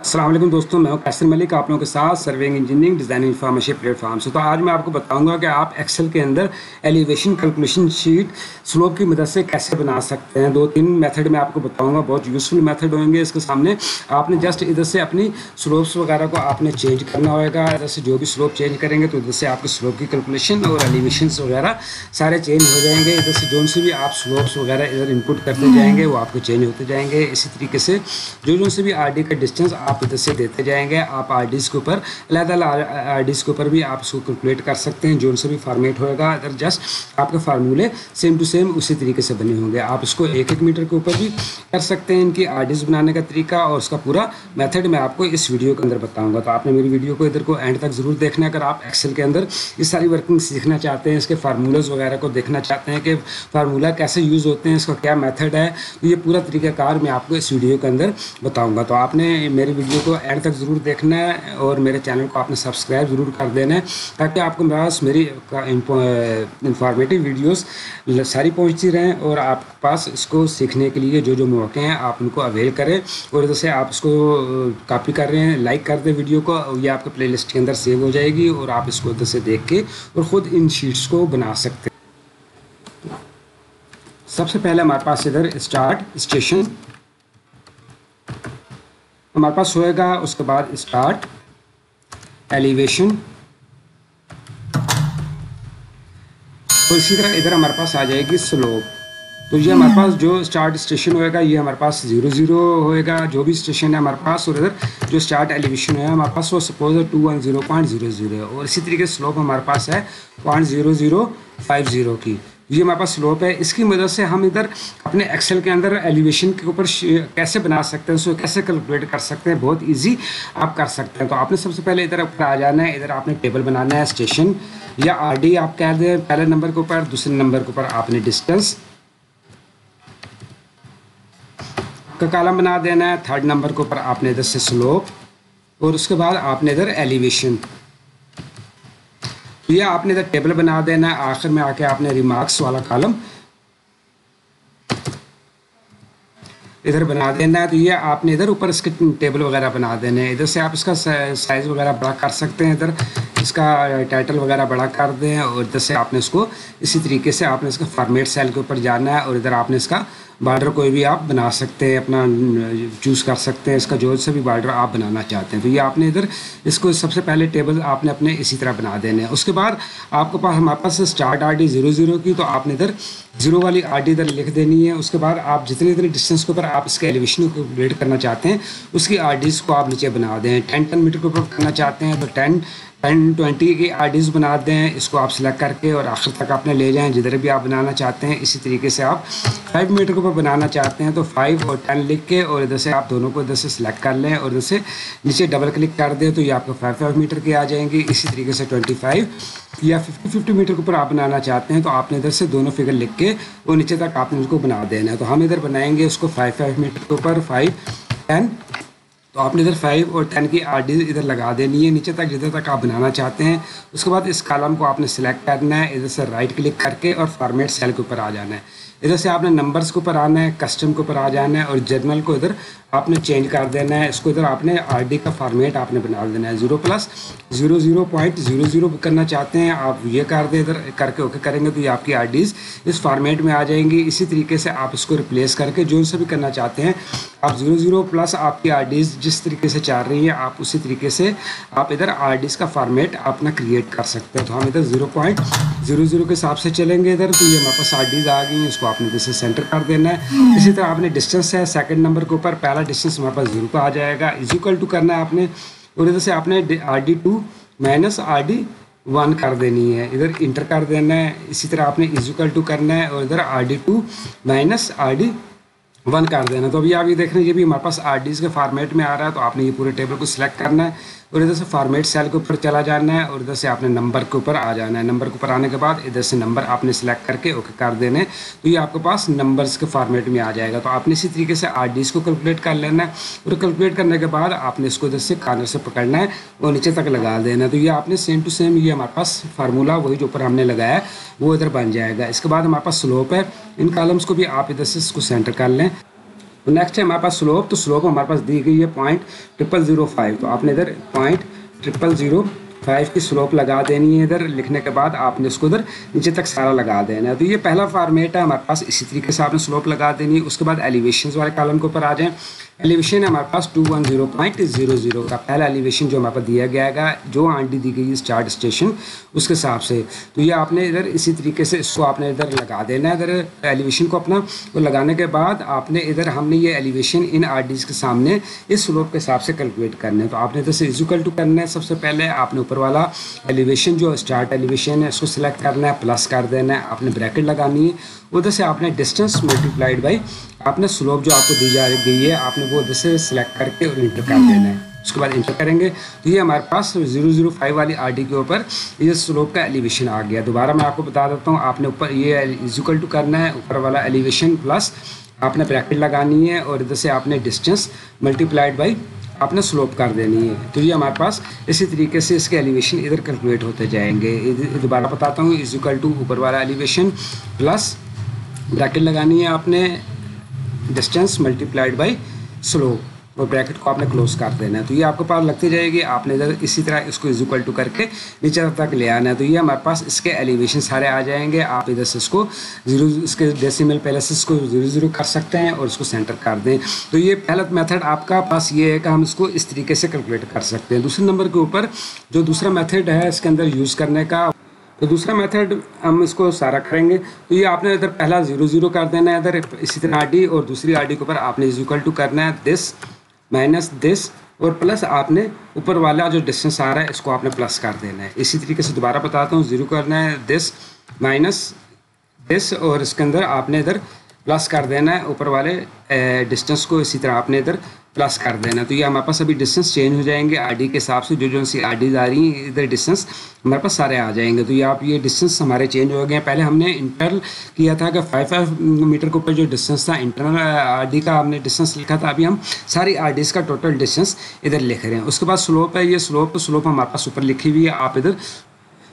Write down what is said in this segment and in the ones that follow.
असलम दोस्तों, मैं कैसर मलिक, आप लोगों के साथ serving engineering designing information platform से। तो आज मैं आपको बताऊँगा कि आप एक्सेल के अंदर एलिवेशन कैलकुलेशन शीट स्लोप की मदद से कैसे बना सकते हैं। दो तीन मेथड मैं आपको बताऊँगा, बहुत यूज़फुल मेथड होंगे इसके सामने। आपने जस्ट इधर से अपनी स्लोप्स वगैरह को आपने चेंज करना होगा इधर से जो भी स्लोप चेंज करेंगे तो इधर से आपके स्लोप की कैलकुलेशन और एलिवेशन वगैरह सारे चेंज हो जाएँगे। इधर से जो से भी आप स्लोप्स वगैरह इधर इनपुट करते जाएँगे, वो आपको चेंज होते जाएँगे। इसी तरीके से जो जो से भी आर का डिस्टेंस आप इधर से देते जाएँगे, आप आर के ऊपर अलग आर के ऊपर भी आप उसको कैलकुलेट कर सकते हैं, जो से भी फॉर्मेट होएगा। अगर जस्ट आपके फार्मूले सेम टू सेम उसी तरीके से बने होंगे। आप इसको एक एक मीटर के ऊपर भी कर सकते हैं, इनकी आर बनाने का तरीका और उसका पूरा मैथड मैं आपको इस वीडियो के अंदर बताऊँगा। तो आपने मेरी वीडियो को इधर को एंड तक ज़रूर देखना अगर आप एक्सेल के अंदर इस सारी वर्किंग सीखना चाहते हैं, इसके फार्मूलाज वगैरह को देखना चाहते हैं कि फार्मूला कैसे यूज़ होते हैं, इसका क्या मैथड है तो ये पूरा तरीकाकार मैं आपको इस वीडियो के अंदर बताऊँगा। तो आपने मेरी वीडियो को एंड तक ज़रूर देखना है और मेरे चैनल को आपने सब्सक्राइब ज़रूर कर देना है, ताकि आपको मेरे पास मेरी इंफॉर्मेटिव वीडियोस सारी पहुँचती रहें और आपके पास इसको सीखने के लिए जो जो मौके हैं, आप उनको अवेल करें और जैसे आप इसको कॉपी कर रहे हैं लाइक कर दें वीडियो को, ये आपके प्ले के अंदर सेव हो जाएगी और आप इसको उधर से देख के और ख़ुद इन शीट्स को बना सकते हैं। सबसे पहले हमारे पास इधर स्टार्ट स्टेशन हमारे पास होएगा उसके बाद स्टार्ट एलिवेशन तो इसी तरह इधर हमारे पास आ जाएगी स्लोप तो ये हमारे पास जो स्टार्ट स्टेशन होएगा, ये हमारे पास ज़ीरो ज़ीरो होएगा, जो भी स्टेशन है हमारे पास, और इधर जो स्टार्ट एलिवेशन है हमारे पास, वो सपोज़ है two one zero point zero zero है और इसी तरीके स्लोप हमारे पास है point zero zero five zero की। ये हमारे पास स्लोप है। इसकी मदद से हम इधर अपने एक्सेल के अंदर एलिवेशन के ऊपर कैसे बना सकते हैं, उसको कैसे कैलकुलेट कर सकते हैं, बहुत इजी आप कर सकते हैं। तो आपने सबसे पहले इधर ऊपर आ जाना है, इधर आपने टेबल बनाना है स्टेशन या आरडी आप कह दें, पहले नंबर के ऊपर, दूसरे नंबर के ऊपर आपने डिस्टेंस का कॉलम बना देना है थर्ड नंबर के ऊपर आपने इधर से स्लोप और उसके बाद आपने इधर एलिवेशन तो ये आपने इधर टेबल बना देना है। आखिर में आके आपने रिमार्क्स वाला कॉलम इधर बना देना है। तो ये आपने इधर ऊपर इसके टेबल वगैरह बना देने हैं। इधर से आप इसका साइज़ वगैरह बड़ा कर सकते हैं। इधर इसका टाइटल वगैरह बड़ा कर दें और इधर से आपने इसको इसी तरीके से आपने इसका फॉर्मेट सेल के ऊपर जाना है और इधर आपने इसका बार्डर कोई भी आप बना सकते हैं, अपना चूज़ कर सकते हैं, इसका जो से भी बार्डर आप बनाना चाहते हैं। तो ये आपने इधर, इसको सबसे पहले टेबल आपने अपने इसी तरह बना देने हैं। उसके बाद आपके पास, हमारे पास start R D zero zero की तो आपने इधर ज़ीरो वाली आर डी इधर लिख देनी है। उसके बाद आप जितने इतने डिस्टेंस के ऊपर आप इसके एलिवेशन को रेड करना चाहते हैं, उसकी आर डीज़ को आप नीचे बना दें। टेन टेन मीटर के ऊपर करना चाहते हैं तो टेन टेन ट्वेंटी की आईडीज बना दें, इसको आप सिलेक्ट करके और आखिर तक आपने ले जाएँ। जिधर भी आप बनाना चाहते हैं, इसी तरीके से आप फाइव मीटर के ऊपर बनाना चाहते हैं तो फाइव और टेन लिख के और इधर से आप दोनों को इधर से सिलेक्ट कर लें और इधर से नीचे डबल क्लिक कर दें तो ये आपको फाइव फाइव मीटर की आ जाएँगी। इसी तरीके से ट्वेंटी फाइव या फिफ्टी फिफ्टी मीटर के ऊपर आप बनाना चाहते हैं तो आपने इधर से दोनों फिगर लिख के वो नीचे तक आपने उसको बना देना है। तो हम इधर बनाएँगे उसको फाइव फाइव मीटर के ऊपर फाइव टेन तो आपने इधर फाइव और टेन की आर इधर लगा देनी है। नीचे तक जिधर तक आप बनाना चाहते हैं, उसके बाद इस कॉलम को आपने सेलेक्ट करना है। इधर से राइट क्लिक करके और फॉर्मेट सेल के ऊपर आ जाना है। इधर से आपने नंबर्स के ऊपर आना है कस्टम के ऊपर आ जाना है और जर्नल को इधर आपने चेंज कर देना है। इसको इधर आपने आरडी का फॉर्मेट आपने बना देना है। Zero plus zero zero point zero zero करना चाहते हैं, आप ये कर दें इधर, करके ओके करेंगे तो ये आपकी आर इस फॉर्मेट में आ जाएँगी। इसी तरीके से आप इसको रिप्लेस करके जो से भी करना चाहते हैं, आप ज़ीरो ज़ीरो प्लस आपकी आर जिस तरीके से चाह रही है, आप उसी तरीके से आप इधर आर का फॉर्मेट अपना क्रिएट कर सकते हैं। तो हम इधर ज़ीरो पॉइंट ज़ीरो ज़ीरो के हिसाब से चलेंगे इधर तो ये हमारे पास आर आ गई इसको आपने जैसे सेंटर कर देना है। इसी तरह आपने डिस्टेंस है सेकंड नंबर के ऊपर पहला डिस्टेंस हमारे पास ज़ीरो का आ जाएगा। इज़ इक्वल टू करना है आपने। और इधर से आपने R D two minus R D one कर देनी है। इधर इंटर कर देना है। इसी तरह आपने इज़ इक्वल टू करना है और इधर R D two minus R D one कर देना। तो अभी आप ये देख रहे हैं, ये भी हमारे पास आर के फॉर्मेट में आ रहा है तो आपने ये पूरे टेबल को सिलेक्ट करना है और इधर से फॉर्मेट सेल के ऊपर चला जाना है और इधर से आपने नंबर के ऊपर आ जाना है। नंबर के ऊपर आने के बाद इधर से नंबर आपने सेलेक्ट करके ओके कर देने तो ये आपके पास नंबर्स के फॉर्मेट में आ जाएगा। तो आपने इसी तरीके से आर को कैलकुलेट कर लेना है और कैलकुलेट करने के बाद आपने इसको इधर से कार्नर से पकड़ना है और नीचे तक लगा देना है। तो ये आपने सेम टू सेम ये हमारे पास फार्मूला वही जो ऊपर हमने लगाया वो इधर बन जाएगा। इसके बाद हमारे पास स्लोप है। इन कॉलम्स को भी आप इधर से इसको सेंटर कर लें। तो नेक्स्ट है हमारे पास स्लोप तो स्लोप हमारे पास दी गई है पॉइंट ट्रिपल ज़ीरो फाइव तो आपने इधर पॉइंट ट्रिपल ज़ीरो फाइव की स्लोप लगा देनी है इधर। लिखने के बाद आपने उसको इधर नीचे तक सारा लगा देना है। तो ये पहला फार्मेट है, हमारे पास इसी तरीके से आपने स्लोप लगा देनी है। उसके बाद एलिवेशन वाले कॉलम के ऊपर आ जाएँ। एलिवेशन हमारे पास two one zero point zero zero का पहला एलिवेशन जो हमारे पास दिया गया है, जो आंटी दी गई स्टार्ट स्टेशन उसके हिसाब से। तो ये आपने इधर इसी तरीके से इसको आपने इधर लगा देना है, इधर एलिवेशन को अपना। तो लगाने के बाद आपने इधर हमने ये एलिवेशन इन आर के सामने इस स्लोप के हिसाब से कैलकुलेट करना है। तो आपने इधर से इजिकल टू करना है सबसे पहले, आपने ऊपर वाला एलिवेशन जो स्टार्ट एलिवेशन है, उसको सिलेक्ट करना है प्लस कर देना है, आपने ब्रैकेट लगानी है। उधर से आपने डिस्टेंस मल्टीप्लाइड बाई आपने स्लोप जो आपको दी जा गई है आपने वो उधर से सिलेक्ट करके और इंटर कर देना है। उसके बाद इंटर करेंगे। तो ये हमारे पास ज़ीरो ज़ीरो फाइव वाली आर के ऊपर ये स्लोप का एलिवेशन आ गया। दोबारा मैं आपको बता देता हूँ आपने ऊपर ये इजिकल टू करना है ऊपर वाला एलिवेशन प्लस आपने ब्रैकेट लगानी है और इधर से आपने डिस्टेंस मल्टीप्लाइड बाई आपने स्लोप कर देनी है। तो ये हमारे पास इसी तरीके से इसके एलिवेशन इधर कैलकुलेट होते जाएँगे। दोबारा बताता हूँ इजिकल टू ऊपर वाला एलिवेशन प्लस ब्रैकेट लगानी है आपने। डिस्टेंस मल्टीप्लाइड बाई स्लोप और ब्रैकेट को आपने क्लोज कर देना है। तो ये आपके पास लगती जाएगी, आपने इधर इसी तरह इसको इज़ इक्वल टू करके नीचे तक ले आना है। तो ये हमारे पास इसके एलिवेशन सारे आ जाएँगे। आप इधर से इसको ज़ीरो इसके डेसिमल पहले से इसको ज़ीरो ज़ीरो कर सकते हैं और इसको सेंटर कर दें। तो ये पहला मेथड आपका पास ये है कि हम इसको इस तरीके से कैलकुलेट कर सकते हैं। दूसरे नंबर के ऊपर जो दूसरा मेथड है, इसके अंदर यूज़ करने का तो दूसरा मेथड हम इसको सारा करेंगे। तो ये आपने इधर पहला ज़ीरो ज़ीरो कर देना है इधर, इसी तरह आर और दूसरी आर के ऊपर आपने इज़ इक्वल टू करना है दिस माइनस दिस और प्लस आपने ऊपर वाला जो डिस्टेंस आ रहा है, इसको आपने प्लस कर देना है। इसी तरीके से दोबारा बताता हूँ ज़ीरो करना है दिस माइनस दिस और इसके अंदर आपने इधर प्लस कर देना है ऊपर वाले डिस्टेंस को इसी तरह आपने इधर प्लस कर देना तो ये हमारे पास अभी डिस्टेंस चेंज हो जाएँगे आरडी के हिसाब से जो जो सी आर डी आ रही हैं, इधर डिस्टेंस हमारे पास सारे आ जाएँगे। तो ये आप, ये डिस्टेंस हमारे चेंज हो गए हैं। पहले हमने इंटरनल किया था कि फाइव फाइव मीटर के ऊपर जो डिस्टेंस था इंटरनल आर का हमने डिस्टेंस लिखा था। अभी हम सारी आर का टोटल डिस्टेंस इधर लिख रहे हैं। उसके बाद स्लोप है, ये स्लोप स्लोप हमारे पास ऊपर लिखी हुई है। आप इधर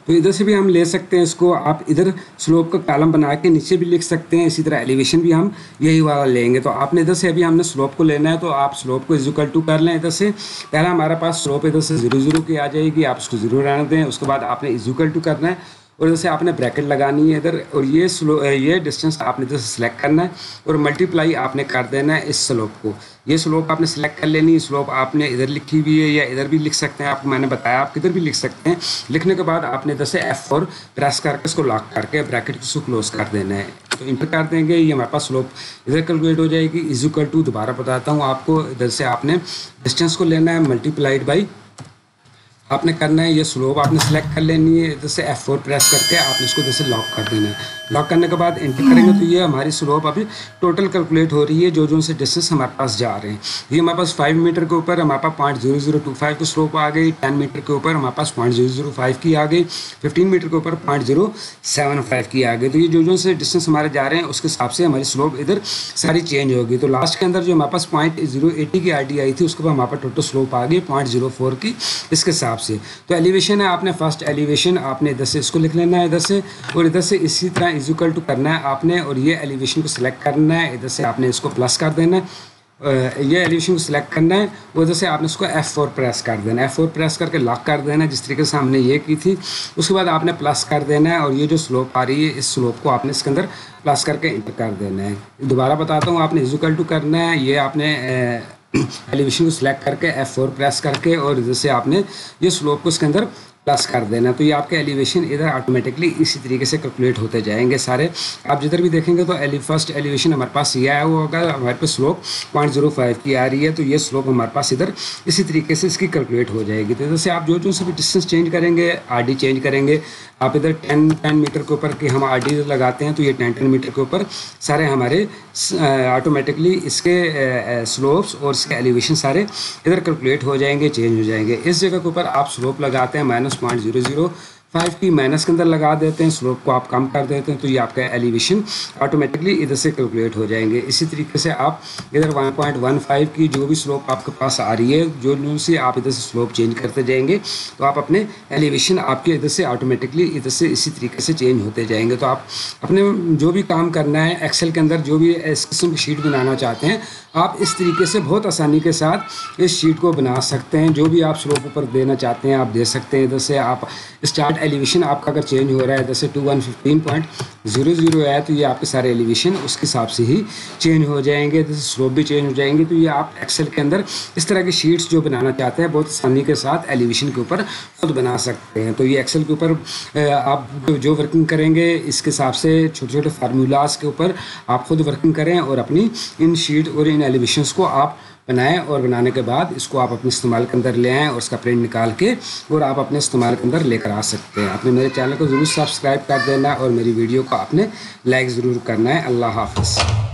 तो इधर से भी हम ले सकते हैं इसको। आप इधर स्लोप का कालम बना के नीचे भी लिख सकते हैं। इसी तरह एलिवेशन भी हम यही वाला लेंगे। तो आपने इधर से अभी हमने स्लोप को लेना है तो आप स्लोप को इजिकल टू कर लें इधर से। पहला हमारे पास स्लोप इधर से ज़ीरो ज़ीरो की आ जाएगी। आप उसको ज़ीरो रहने दें। उसके बाद आपने इजिकल टू करना है। और जैसे आपने ब्रैकेट लगानी है इधर, और ये स्लो ये डिस्टेंस आपने इधर से सिलेक्ट करना है, और मल्टीप्लाई आपने कर देना है इस स्लोप को। ये स्लोप आपने सेलेक्ट कर लेनी है स्लोप आपने इधर लिखी हुई है या इधर भी लिख सकते हैं आपको मैंने बताया, आप किधर भी लिख सकते हैं। लिखने के बाद आपने इधर से एफ़ फोर प्रेस करके इसको लॉक करके ब्रैकेट को क्लोज कर देना है। तो इंटर कर देंगे, ये हमारे पास स्लोप इधर कैलकुलेट हो जाएगी इजिकल टू दोबारा बताता हूँ आपको, इधर से आपने डिस्टेंस को लेना है मल्टीप्लाइड बाई आपने करना है, ये स्लोप आपने सेलेक्ट कर लेनी है जैसे एफ़ फोर प्रेस करके आपने इसको जैसे लॉक कर देना है। लॉक करने के बाद एंटर करेंगे तो ये हमारी स्लोप अभी टोटल कैलकुलेट हो रही है, जो जो से डिस्टेंस हमारे पास जा रहे हैं। ये हमारे पास फाइव मीटर के ऊपर, हमारे पास point zero zero two five की स्लोप आ गई टेन मीटर के ऊपर हमारे पास पॉइंट ज़ीरो ज़ीरो फाइव की आ गई फिफ्टीन मीटर के ऊपर पॉइंट ज़ीरो सेवन फाइव की आ गई। तो ये जो जो से डिस्टेंस हमारे जा रहे हैं, उसके हिसाब से हमारी स्लोप इधर सारी चेंज होगी। तो लास्ट के अंदर जो हमारे पास पॉइंट ज़ीरो एटी की आर आई थी, उसके बाद हमारे पास टोटल स्लोप आ गई पॉइंट ज़ीरो फोर की। इसके हिसाब से तो एलिवेशन है, आपने फ़र्स्ट एलिवेशन आपने इधर से इसको लिख लेना है इधर से, और इधर से इसी तरह इजिकल टू करना है आपने, और ये एलिवेशन को सिलेक्ट करना है, इधर से आपने इसको प्लस कर देना है ये एलिवेशन को सिलेक्ट करना है उधर से आपने इसको F4 प्रेस कर देना है। F4 प्रेस करके लॉक कर देना जिस तरीके से हमने ये की थी, उसके बाद आपने प्लस कर देना है, और ये जो स्लोप आ रही है, इस स्लोप को आपने इसके अंदर प्लस करके इंटर कर देना है। दोबारा बताता हूँ, आपने इजिकल टू करना है, ये आपने एलिवेशन को सिलेक्ट करके एफ़ फोर प्रेस करके और जैसे आपने ये स्लोप को इसके अंदर प्लस कर देना। तो ये आपके एलिवेशन इधर ऑटोमेटिकली इसी तरीके से कैलकुलेट होते जाएँगे सारे। आप जिधर भी देखेंगे तो एली फ़र्स्ट एलिवेशन हमारे पास ये आया हुआ होगा, हमारे पास स्लोप पॉइंट ज़ीरो फाइव की आ रही है तो ये स्लोप हमारे पास इधर इसी तरीके से इसकी कैलकुलेट हो जाएगी। तो जैसे आप जो जो सभी डिस्टेंस चेंज करेंगे आरडी चेंज करेंगे, आप इधर टेन टेन मीटर के ऊपर के हम आर डी लगाते हैं तो ये टेन टेन मीटर के ऊपर सारे हमारे ऑटोमेटिकली इसके स्लोप्स और इसके एलिवेशन सारे इधर कैलकुलेट हो जाएँगे चेंज हो जाएँगे। इस जगह के ऊपर आप स्लोप लगाते हैं minus point zero zero five की माइनस के अंदर लगा देते हैं स्लोप को आप कम कर देते हैं तो ये आपका एलिवेशन ऑटोमेटिकली इधर से कैलकुलेट हो जाएँगे। इसी तरीके से आप इधर 1.15 की जो भी स्लोप आपके पास आ रही है, जो से आप इधर से स्लोप चेंज करते जाएँगे तो आप अपने एलिवेशन आपके इधर से ऑटोमेटिकली इधर से इसी तरीके से चेंज होते जाएँगे। तो आप अपने जो भी काम करना है एक्सेल के अंदर जो भी इस किस्म की शीट बनाना चाहते हैं, आप इस तरीके से बहुत आसानी के साथ इस शीट को बना सकते हैं। जो भी आप स्लोप ऊपर देना चाहते हैं, आप दे सकते हैं। इधर से आप स्टार्ट एलिवेशन आपका अगर चेंज हो रहा है, जैसे two one fifteen point zero zero है तो ये आपके सारे एलिवेशन उसके हिसाब से ही चेंज हो जाएँगे। जैसे स्लोप भी चेंज हो जाएँगे तो ये आप एक्सेल के अंदर इस तरह की शीट्स जो बनाना चाहते हैं, बहुत आसानी के साथ एलिवेशन के ऊपर खुद बना सकते हैं। तो ये एक्सेल के ऊपर आप जो वर्किंग करेंगे, इसके हिसाब से छोटे छोटे फार्मूलाज के ऊपर आप खुद वर्किंग करें और अपनी इन शीट और इन एलिवेशंस को आप बनाएँ और बनाने के बाद इसको आप अपने इस्तेमाल के अंदर ले आएँ और उसका प्रिंट निकाल के और आप अपने इस्तेमाल के अंदर लेकर आ सकते हैं। आपने मेरे चैनल को ज़रूर सब्सक्राइब कर देना और मेरी वीडियो को आपने लाइक ज़रूर करना है। अल्लाह हाफ़